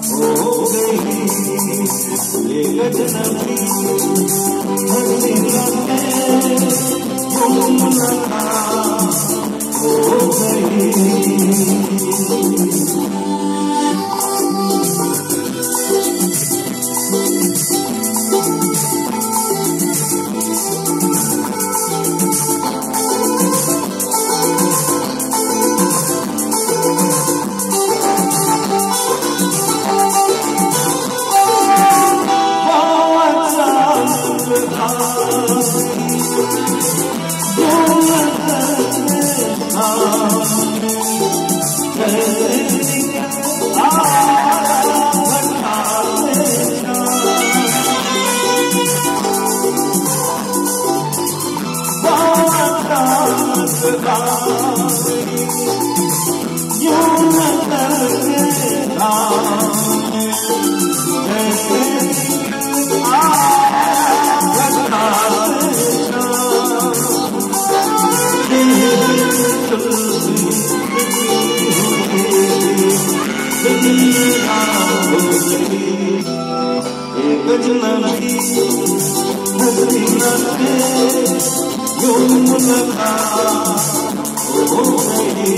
Oh, baby, let's not be. Let's not be. Bye. Oh, baby.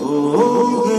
Oh,